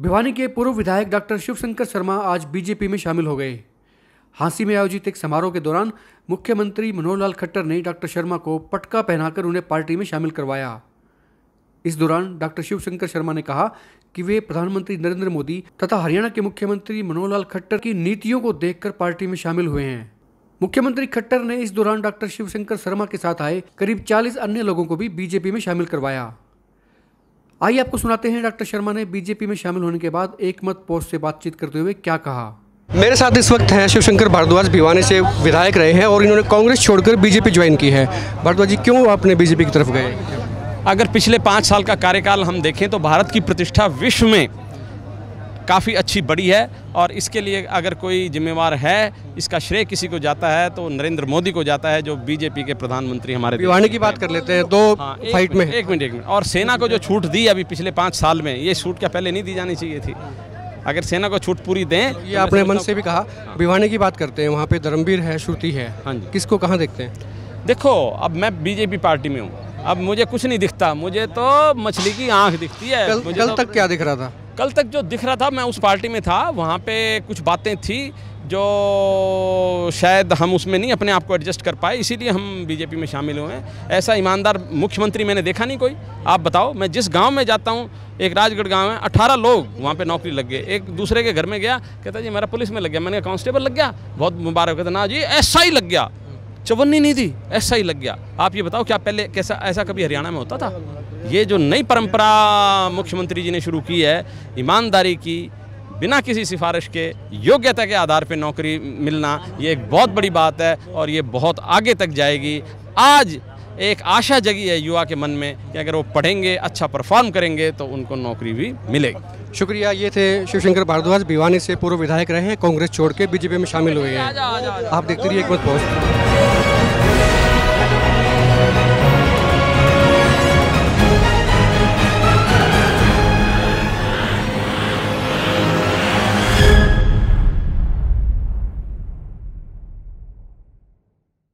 भिवानी के पूर्व विधायक डॉक्टर शिवशंकर शर्मा आज बीजेपी में शामिल हो गए। हांसी में आयोजित एक समारोह के दौरान मुख्यमंत्री मनोहर लाल खट्टर ने डॉक्टर शर्मा को पटका पहनाकर उन्हें पार्टी में शामिल करवाया। इस दौरान डॉक्टर शिवशंकर शर्मा ने कहा कि वे प्रधानमंत्री नरेंद्र मोदी तथा हरियाणा के मुख्यमंत्री मनोहर लाल खट्टर की नीतियों को देखकर पार्टी में शामिल हुए हैं। मुख्यमंत्री खट्टर ने इस दौरान डॉक्टर शिवशंकर शर्मा के साथ आए करीब 40 अन्य लोगों को भी बीजेपी में शामिल करवाया। आइए आपको सुनाते हैं डॉक्टर शर्मा ने बीजेपी में शामिल होने के बाद एक मत पोस्ट से बातचीत करते हुए क्या कहा। मेरे साथ इस वक्त हैं शिवशंकर भारद्वाज भिवानी से विधायक रहे हैं और इन्होंने कांग्रेस छोड़कर बीजेपी ज्वाइन की है। भारद्वाज जी क्यों आपने बीजेपी की तरफ़ गए? अगर पिछले पाँच साल का कार्यकाल हम देखें तो भारत की प्रतिष्ठा विश्व में काफ़ी अच्छी बढ़ी है और इसके लिए अगर कोई जिम्मेवार है इसका श्रेय किसी को जाता है तो नरेंद्र मोदी को जाता है जो बीजेपी के प्रधानमंत्री हमारे भिवानी की बात कर लेते हैं दो हाँ, फाइट में। एक मिनट एक मिनट। और सेना को जो छूट दी अभी पिछले पाँच साल में ये छूट क्या पहले नहीं दी जानी चाहिए थी? अगर सेना को छूट पूरी दें ये आपने मन से भी कहा भिवानी की बात करते हैं वहाँ पे धर्मवीर है श्रुति है। हाँ जी। किसको कहाँ देखते हैं? देखो अब मैं बीजेपी पार्टी में हूँ। अब मुझे कुछ नहीं दिखता मुझे तो मछली की आँख दिखती है। कल मुझे कल तो- तक क्या दिख रहा था? कल तक जो दिख रहा था, मैं उस पार्टी में था, वहाँ पे कुछ बातें थी जो शायद हम उसमें नहीं अपने आप को एडजस्ट कर पाए, इसीलिए हम बीजेपी में शामिल हुए हैं। ऐसा ईमानदार मुख्यमंत्री मैंने देखा नहीं कोई। आप बताओ, मैं जिस गाँव में जाता हूँ, एक राजगढ़ गाँव है, अठारह लोग वहाँ पे नौकरी लग गए। एक दूसरे के घर में गया, कहता, जी, मेरा पुलिस में लग गया। मैंने कांस्टेबल लग गया? बहुत मुबारक, कहता, ना जी ऐसा ही लग गया। चवन्नी नहीं दी ऐसा ही लग गया। आप ये बताओ, क्या पहले कैसा, ऐसा कभी हरियाणा में होता था? ये जो नई परंपरा मुख्यमंत्री जी ने शुरू की है, ईमानदारी की, बिना किसी सिफारिश के, योग्यता के आधार पर नौकरी मिलना, ये एक बहुत बड़ी बात है और ये बहुत आगे तक जाएगी। आज एक आशा जगी है युवा के मन में कि अगर वो पढ़ेंगे अच्छा परफॉर्म करेंगे तो उनको नौकरी भी मिलेगी। शुक्रिया, ये थे शिवशंकर भारद्वाज, भिवानी से पूर्व विधायक रहे हैं कांग्रेस छोड़ के बीजेपी में शामिल हुए हैं। आप देखते रहिए एक मत पोस्ट